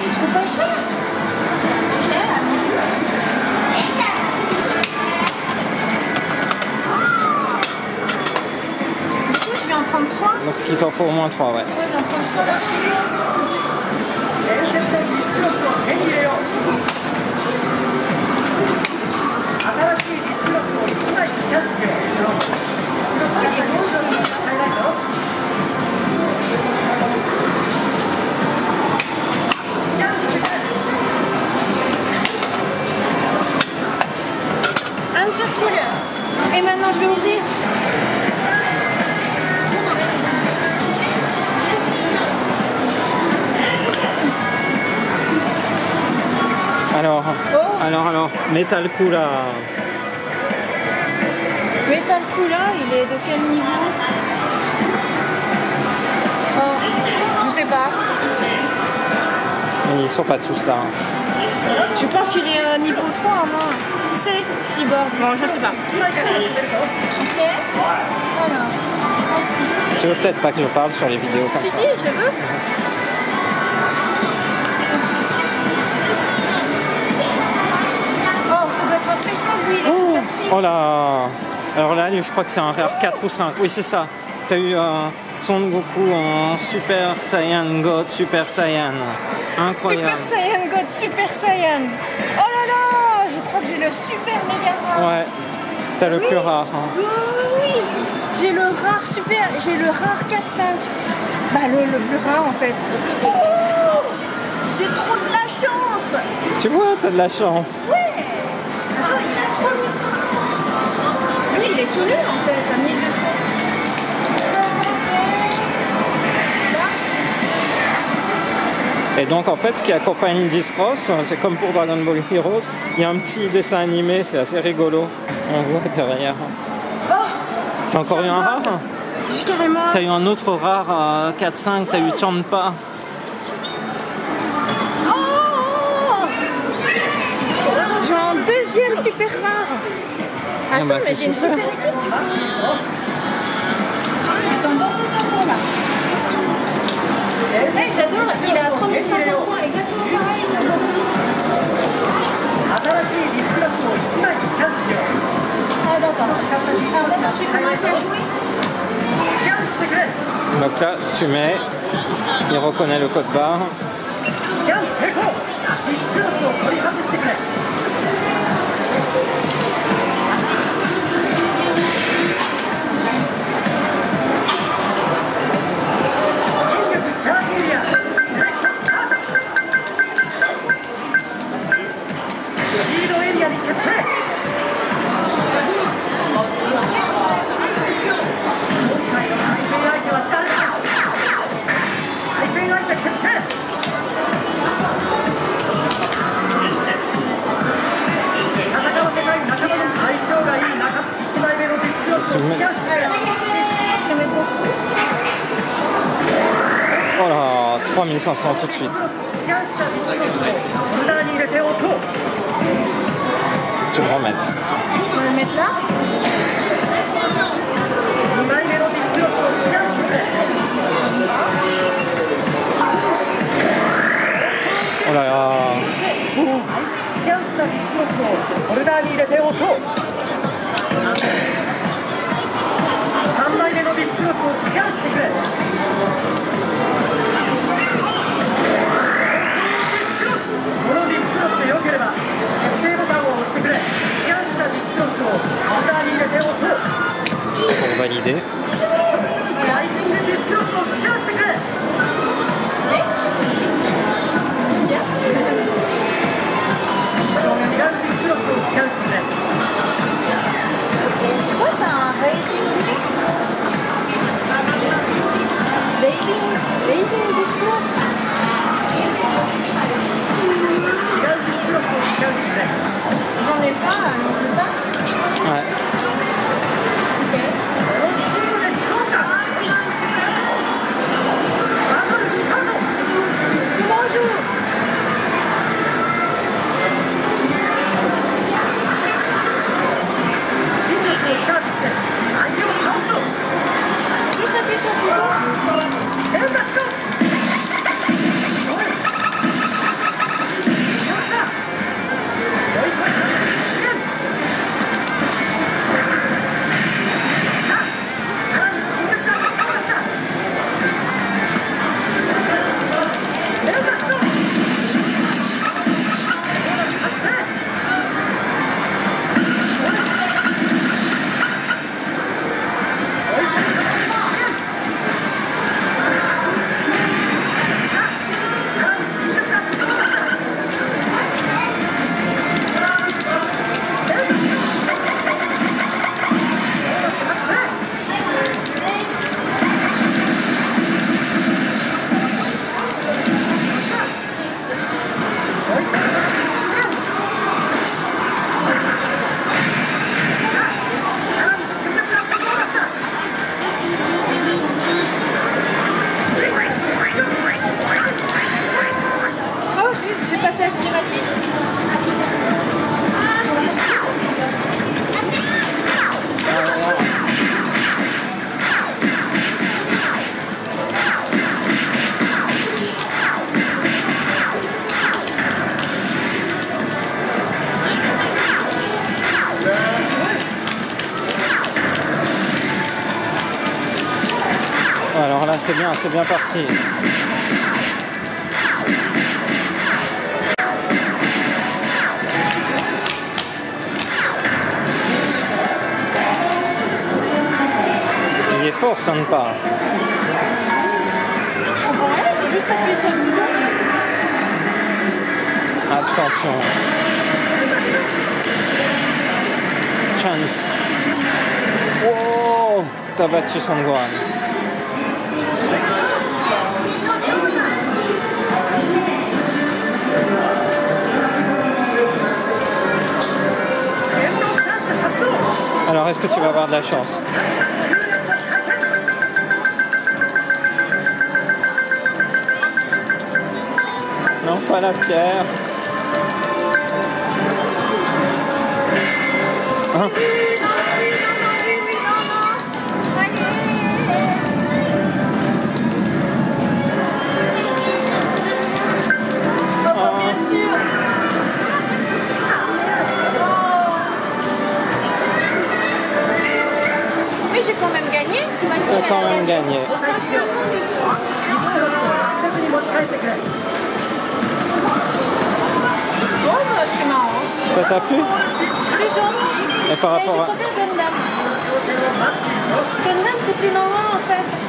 c'est trop pas cher. Du coup, je vais en prendre 3. Donc il t'en faut au moins 3, ouais. Ouais, je vais en prendre 3 d'affilée. Et maintenant, je vais ouvrir. Alors, Oh. alors, alors, Metal Kula. Metal Kula, il est de quel niveau Oh, je sais pas. Ils sont pas tous là. Je pense qu'il est euh, niveau 3 moi. C, Cyborg. Bon, je sais pas. Ok Voilà. Tu veux peut-être pas que je parle sur les vidéos comme Si, ça si, je veux. Oh, ça doit être un spécial, Oh, oh là Alors là, je crois que c'est un rare 4 ou 5. Oui, c'est ça. T'as eu euh, Son Goku en Super Saiyan God, Super Saiyan. Incroyable. Super Saiyan God, Super Saiyan. Oh le super méga rare. Ouais, t'as le Oui. plus rare. hein. Oui, oui, oui. J'ai le rare super, j'ai le rare 4-5. Bah le, le plus rare en fait. Oh j'ai trop de la chance. Tu vois, t'as de la chance. Ouais. Attends, il a 3500. Lui, il est tout nul en fait, Et donc en fait, ce qui accompagne Discross, c'est comme pour Dragon Ball Heroes, il y a un petit dessin animé, c'est assez rigolo. On voit derrière. Oh, T'as encore eu un rare j'ai carrément. T'as eu un autre rare à 4-5, t'as eu Champa. Oh, oh. J'ai un deuxième super rare. Attends, bah, mais j'ai une super dans ce tableau là. Eh, j'adore, il a 3500 points, exactement pareil. que Goku. Ah d'accord. Alors maintenant, j'ai commencé à jouer. Donc là, tu mets, il reconnaît le code barre. Oh là, 3500 tout de suite. Tu me remettes. On va le mettre là. Oh là là. Good. C'est bien, c'est bien parti. Il est fort, ça ne pas. Juste appuyer sur le bouton. Attention. Chance. Wow, t'as battu son Gohan. Alors, est-ce que tu vas avoir de la chance Non, pas la pierre. Hein gagné quand même gagné. Bah, c'est marrant. Hein. Ça t'a plu? C'est. Et par rapport à... C'est plus marrant en fait.